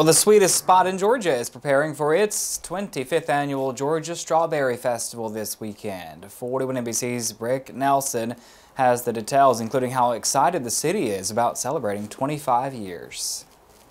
Well, the sweetest spot in Georgia is preparing for its 25th annual Georgia Strawberry Festival this weekend. 41 NBC's Rick Nelson has the details, including how excited the city is about celebrating 25 years.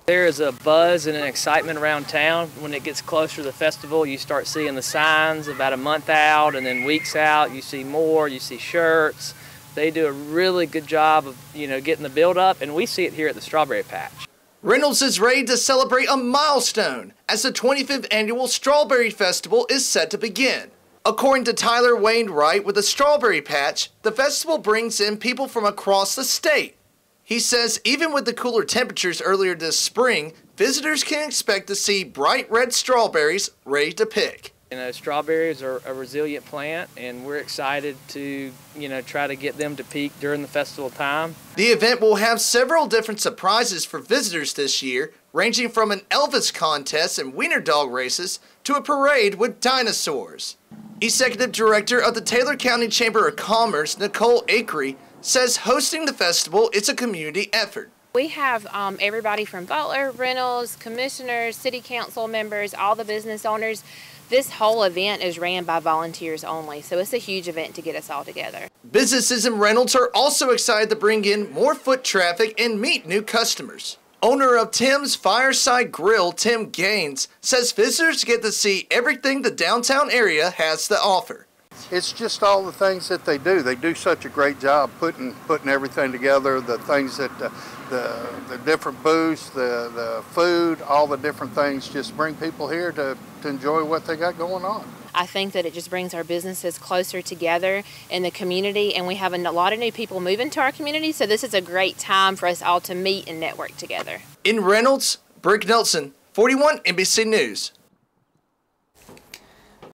There is a buzz and an excitement around town. When it gets closer to the festival, you start seeing the signs about a month out and then weeks out. You see more, you see shirts. They do a really good job of, you know, getting the build up, and we see it here at the Strawberry Patch. Reynolds is ready to celebrate a milestone as the 25th annual Strawberry Festival is set to begin. According to Tyler Wainwright with the Strawberry Patch, the festival brings in people from across the state. He says even with the cooler temperatures earlier this spring, visitors can expect to see bright red strawberries ready to pick. You know, strawberries are a resilient plant, and we're excited to, you know, try to get them to peak during the festival time. The event will have several different surprises for visitors this year, ranging from an Elvis contest and wiener dog races to a parade with dinosaurs. Executive Director of the Taylor County Chamber of Commerce, Nichole Acree, says hosting the festival is a community effort. We have um, everybody from Butler, Reynolds, commissioners, city council members, all the business owners this whole event is ran by volunteers only, so it's a huge event to get us all together. Businesses in Reynolds are also excited to bring in more foot traffic and meet new customers. Owner of Tim's Fireside Grill, Tim Gaines, says visitors get to see everything the downtown area has to offer. It's just all the things that they do. They do such a great job putting putting everything together. The things that uh, the the different booths, the the food, all the different things just bring people here to to enjoy what they got going on. I think that it just brings our businesses closer together in the community, and we have a lot of new people moving to our community, so this is a great time for us all to meet and network together. In Reynolds, Brick Nelson, 41 NBC News.